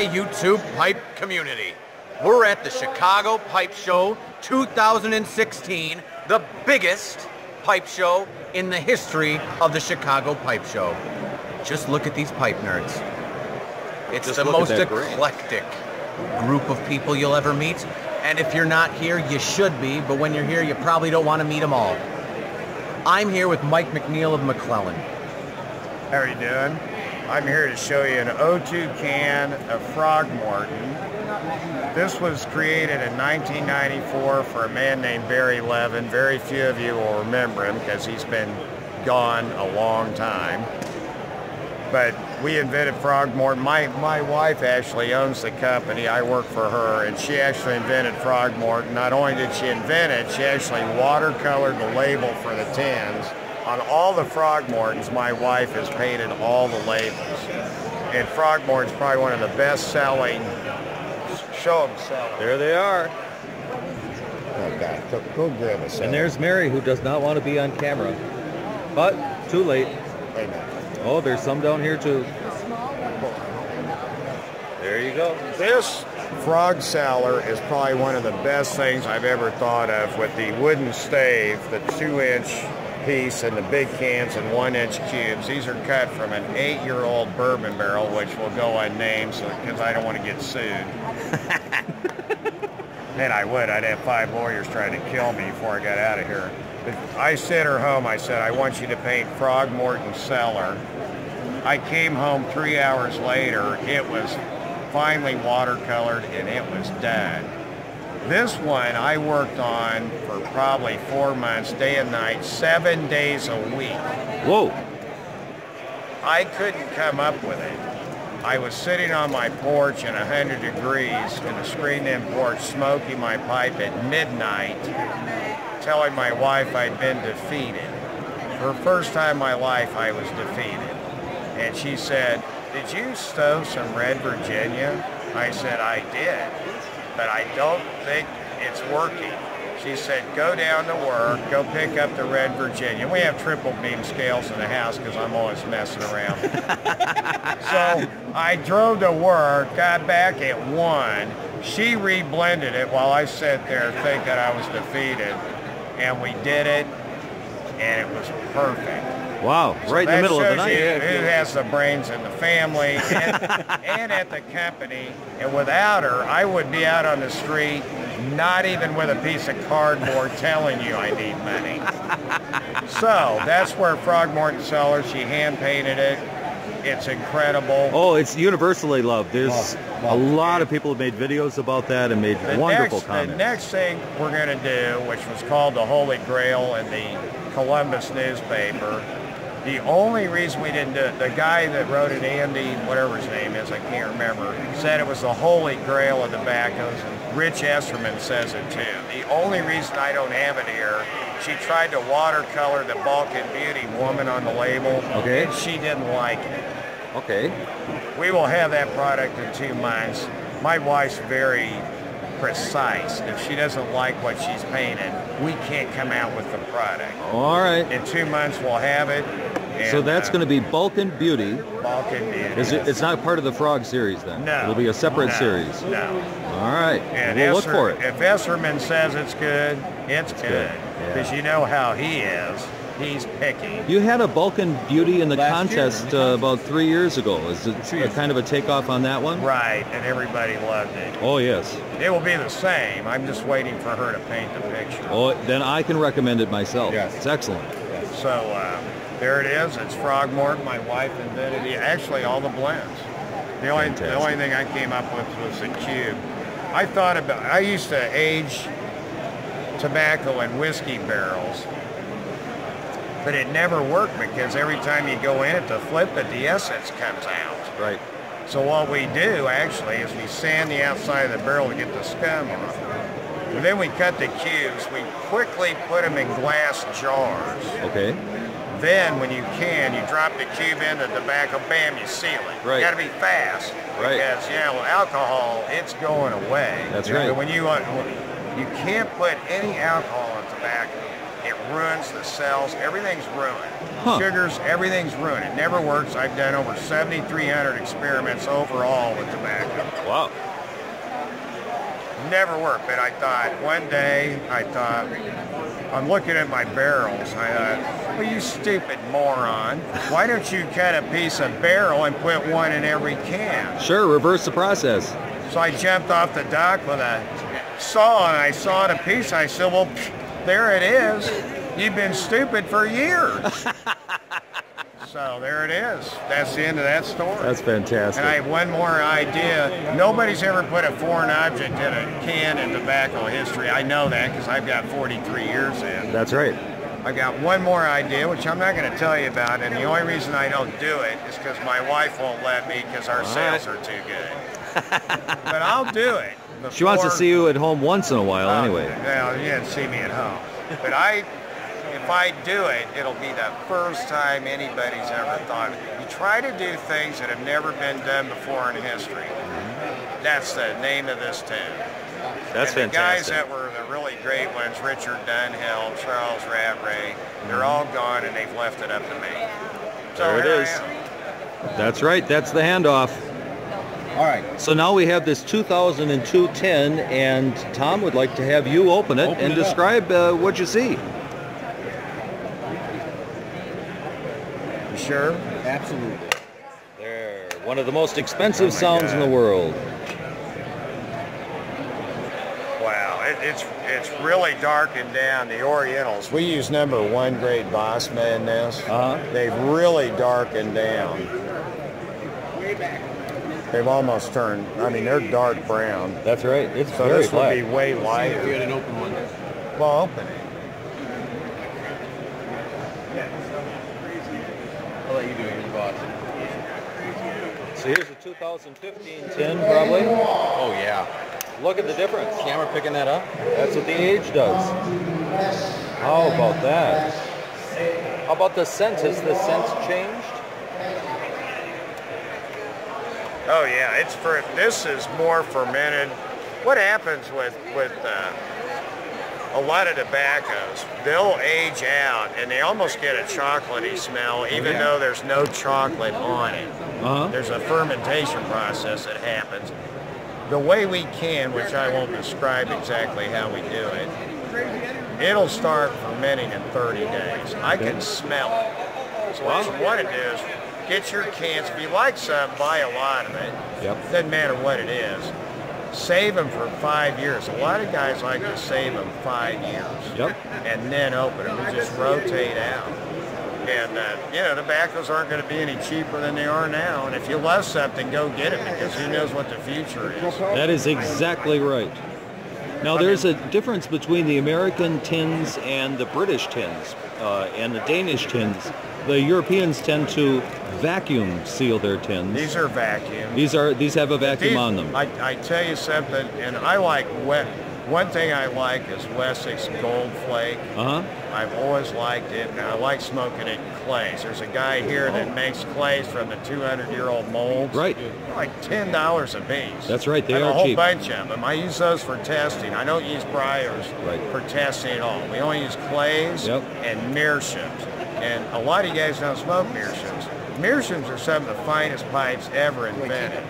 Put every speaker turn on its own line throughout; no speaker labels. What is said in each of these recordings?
Hi, YouTube pipe community. We're at the Chicago Pipe Show 2016, the biggest pipe show in the history of the Chicago Pipe Show. Just look at these pipe nerds. It's
Just
the most
that green.
eclectic group of people you'll ever meet. And if you're not here, you should be, but when you're here, you probably don't want to meet them all. I'm here with Mike McNeil of McClelland.
How are you doing? I'm here to show you an O2 can of Frog Morton. This was created in 1994 for a man named Barry Levin. Very few of you will remember him because he's been gone a long time. But we invented Frog Morton. My, my wife actually owns the company. I work for her, and she actually invented Frog Morton. Not only did she invent it, she actually watercolored the label for the tins. On all the Frog Mortons, my wife has painted all the labels. And Frog Morton's probably one of the best-selling. Show them selling.
There they are.
Oh God, go, go grab a
And there's Mary who does not want to be on camera. But too late.
Wait a minute.
Oh, there's some down here too. There you go.
This frog cellar is probably one of the best things I've ever thought of with the wooden stave, the two inch piece and the big cans and one inch cubes. These are cut from an eight year old bourbon barrel, which will go unnamed because I don't want to get sued. and I would. I'd have five lawyers trying to kill me before I got out of here. But I sent her home. I said, I want you to paint Frog Morton Cellar. I came home three hours later. It was finally watercolored and it was done. This one I worked on for probably four months, day and night, seven days a week.
Whoa.
I couldn't come up with it. I was sitting on my porch in 100 degrees in a screened-in porch smoking my pipe at midnight, telling my wife I'd been defeated. For the first time in my life, I was defeated. And she said, did you stow some Red Virginia? I said, I did, but I don't think it's working. She said, go down to work, go pick up the Red Virginia. We have triple beam scales in the house because I'm always messing around. so I drove to work, got back at 1. She reblended it while I sat there thinking I was defeated. And we did it, and it was perfect.
Wow. Right in the middle of the night.
you who has the brains in the family and, and at the company. And without her, I would be out on the street, not even with a piece of cardboard telling you I need money. So that's where Frog Morton Cellar, she hand painted it. It's incredible.
Oh, it's universally loved. There's a lot of people have made videos about that and made wonderful
next,
comments.
The next thing we're going to do, which was called the Holy Grail in the Columbus newspaper, the only reason we didn't do it, the guy that wrote it, Andy, whatever his name is, I can't remember, said it was the Holy Grail of tobaccos, and Rich Esserman says it too. The only reason I don't have it here, she tried to watercolor the Balkan Beauty woman on the label,
Okay.
and she didn't like it.
Okay.
We will have that product in two months. My wife's very precise. If she doesn't like what she's painted, we can't come out with the product.
All right.
In two months, we'll have it.
So that's
uh,
going to be Balkan Beauty.
Balkan Beauty.
Is it, it's not part of the Frog series then?
no.
It'll be a separate
no,
series.
No.
All right.
And
we'll look for it.
If Esserman says it's good, it's,
good,
good.
Yeah.
Because you know how he is. He's picky.
You had a Balkan Beauty in the
Last year.
contest uh, about three years ago. Is it a kind of a takeoff on that one?
Right, and everybody loved it.
Oh, yes.
It will be the same. I'm just waiting for her to paint the picture.
Oh, then I can recommend it myself.
Yes.
It's excellent.
So uh, there it is. It's Frogmore. My wife invented it. Actually, all the blends. The only the only thing I came up with was the cube. I thought about. I used to age tobacco and whiskey barrels, but it never worked because every time you go in it to flip it, the essence comes out.
Right.
So what we do actually is we sand the outside of the barrel to get the scum off. And then we cut the cubes. We quickly put them in glass jars.
Okay.
Then, when you can, you drop the cube in the tobacco, bam, you seal it.
Right.
You got to be fast
Right.
because you know alcohol, it's going away.
That's right.
When you you can't put any alcohol in tobacco, it ruins the cells. Everything's ruined.
Huh.
Sugars, everything's ruined. It never works. I've done over 7,300 experiments overall with tobacco.
Wow.
Never worked, but I thought one day, I thought, I'm looking at my barrels. I thought, well, you stupid moron. Why don't you cut a piece of barrel and put one in every can?
Sure, reverse the process.
So I jumped off the dock with a saw and I sawed a piece. I said, well, pfft, there it is. You've been stupid for years. so there it is. That's the end of that story.
That's fantastic.
and I have one more idea. Nobody's ever put a foreign object in a can in tobacco history. I know that because I've got 43 years in.
That's right.
I got one more idea, which I'm not going to tell you about, and the only reason I don't do it is because my wife won't let me because our sales are too good. but I'll do it.
She wants to see you at home once in a while
Oh,
anyway.
Well, you didn't see me at home. But I, if I do it, it'll be the first time anybody's ever thought. of. You try to do things that have never been done before in history. Mm-hmm. That's the name of this tune.
That's
and the guys that were the really great ones, Richard Dunhill, Charles Rattray, they're all mm-hmm. gone and they've left it up to me. So
There it is. That's right. That's the handoff.
All right.
So now we have this 2002 tin, and Thom would like to have you open it
Open
and
it
describe uh, what you see.
You sure?
Absolutely.
There, one of the most expensive
Oh
sounds in the world.
Wow, it, it's it's really darkened down. The Orientals. We use number one grade Basma in this.
Uh-huh.
They've really darkened down. They've almost turned. I mean, they're dark brown.
That's right. It's
So
very
this would
black.
be way lighter.
an open one.
Well, open it.
I'll let you do it, your boss.
So here's a 2015 tin, probably.
Oh yeah.
Look at the difference.
Camera picking that up?
That's what the age does. How about that? How about the scent? Has the scent changed?
Oh yeah, it's for. This is more fermented. What happens with with uh, a lot of tobaccos? They'll age out and they almost get a chocolatey smell, even though there's no chocolate on it.
Uh-huh.
There's a fermentation process that happens. The way we can, which I won't describe exactly how we do it, it'll start fermenting in 30 days. I can smell it. So what you want to do is get your cans. If you like some, buy a lot of it.
Yep.
Doesn't matter what it is. Save them for five years. A lot of guys like to save them five years
Yep.
and then open them and just rotate out. And, uh, you know, tobaccos aren't going to be any cheaper than they are now. And if you love something, go get it because who knows what the future is.
That is exactly right. Now there's a difference between the American tins and the British tins uh, and the Danish tins. The Europeans tend to vacuum seal their tins.
These are vacuum.
These are these have a vacuum
These-
on them.
I, I tell you something, and I like wet. One thing I like is Wessex Gold Flake.
Uh huh.
I've always liked it, and I like smoking it in clays. There's a guy here that makes clays from the 200-year-old molds.
Right.
They're like ten dollars a piece.
That's right, they
have
are
a whole
cheap.
bunch of them. I use those for testing. I don't use briars
Right.
for testing at all. We only use clays
Yep.
and meerschaums. And a lot of you guys don't smoke meerschaums. Meerschaums are some of the finest pipes ever invented.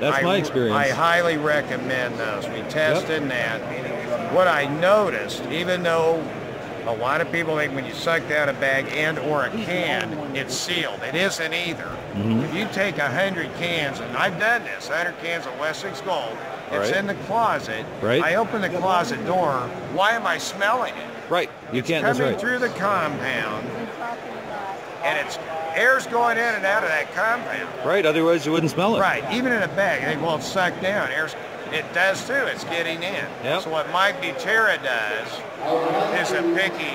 That's
I,
my experience.
I highly recommend those. We tested that. What I noticed, even though a lot of people think when you suck down a bag and or a can, it's sealed. It isn't either.
Mm-hmm.
If you take a hundred cans, and I've done this, hundred cans of Wessex Gold, it's
Right.
in the closet.
Right.
I open the closet door. Why am I smelling it?
right. You
It's
can't.
Coming
right.
through the compound, and it's air's going in and out of that compound.
Right. Otherwise, you wouldn't smell it.
Right, even in a bag, they won't suck down. Air's, it does too. It's getting in.
Yep.
So what Mike Butera does is a picky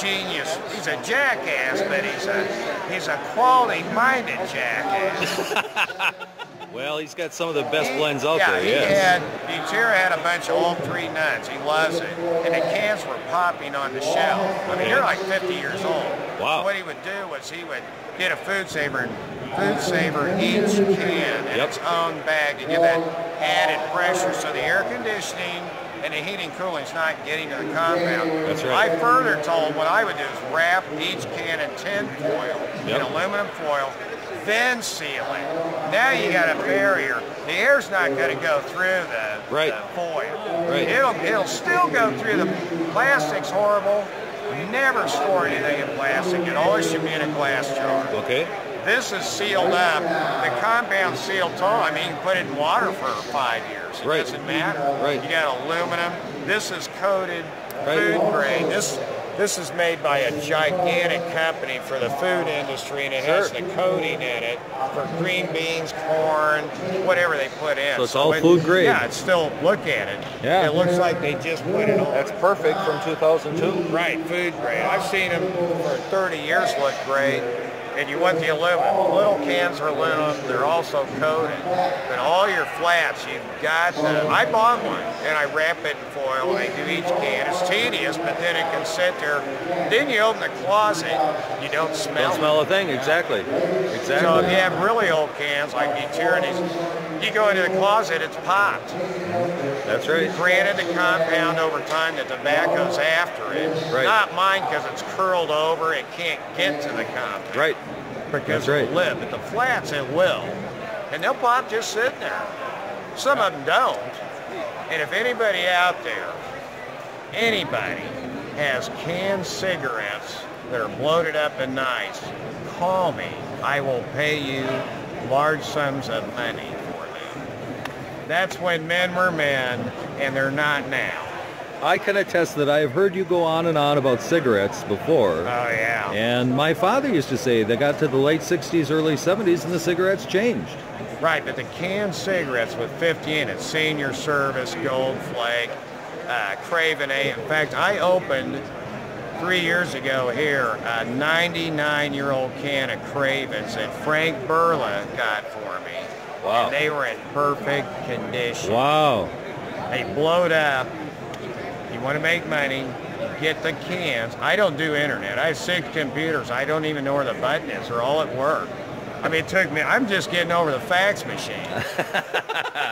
genius. He's a jackass, but he's a he's a quality-minded jackass.
Well, he's got some of the best blends out
yeah,
there.
he
Yes.
had Butera had a bunch of old Three Nuns. He loves it, and the cans were popping on the shelf. I mean, you're like 50 years old.
Wow.
So what he would do was he would get a food saver food saver each can in
Yep.
its own bag to give that added pressure. So the air conditioning and the heating cooling is not getting to the compound.
That's right.
I further told what I would do is wrap each can in tin foil,
Yep.
in aluminum foil, then seal it. Now you got a barrier. The air's not going to go through the,
Right.
the foil.
Right.
It'll, it'll still go through the plastic's horrible. Never store anything in plastic. It always should be in a glass jar.
Okay.
This is sealed up. The compound sealed tall. I mean, you can put it in water for five years. It
Right.
doesn't matter.
Right.
You got aluminum. This is coated
Right.
food grade. This this is made by a gigantic company for the food industry, and it has the coating in it for green beans, corn, whatever they put in.
So it's all
it-
food grade.
Yeah, it's still look at it.
Yeah.
It looks like they just put it on.
That's perfect from 2002.
Right, food grade. I've seen them for 30 years look great. And you want the aluminum. Little cans are aluminum. They're also coated. But all your flats, you've got to. I bought one and I wrap it in foil. and I do each can. It's tedious, but then it can sit there. Then you open the closet, you don't smell.
Don't smell a thing. Exactly. Exactly.
So if you have really old cans like the Tyrannies, you go into the closet, it's popped.
That's right.
Granted, the compound over time, the tobacco's after it.
Right.
Not mine because it's curled over. It can't get to the compound.
Right.
Because
right.
of the lid. But the flats, it will. And they'll pop just sitting there. Some of them don't. And if anybody out there, anybody, has canned cigarettes that are bloated up and nice, call me. I will pay you large sums of money for them. That's when men were men, and they're not now.
I can attest that I have heard you go on and on about cigarettes before.
Oh, yeah.
And my father used to say they got to the late 60s, early 70s, and the cigarettes changed.
Right, but the canned cigarettes with 50 in it, Senior Service, Gold Flake, uh, Craven A. In fact, I opened three years ago here a 99-year-old can of Cravens that Frank Burla got for me.
Wow.
And they were in perfect condition.
Wow.
They blowed up. You want to make money, get the cans. I don't do internet. I have six computers. I don't even know where the button is. They're all at work. I mean, it took me, I'm just getting over the fax machine.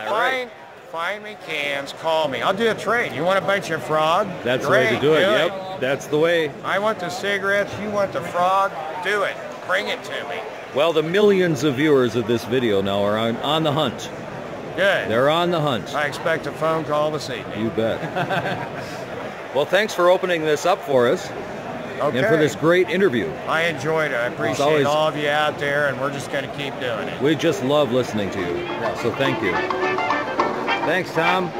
Find, find me cans, call me. I'll do a trade. You want a bunch of frog?
That's the way to do it. Yep. That's the way.
I want the cigarettes, you want the frog, do it. Bring it to me.
Well, the millions of viewers of this video now are on, on the hunt.
Good.
They're on the hunt.
I expect a phone call this evening.
You bet. well, thanks for opening this up for us
Okay.
and for this great interview.
I enjoyed it. I appreciate
always-
all of you out there, and we're just going to keep doing it.
We just love listening to you. So thank you. Thanks,
Thom.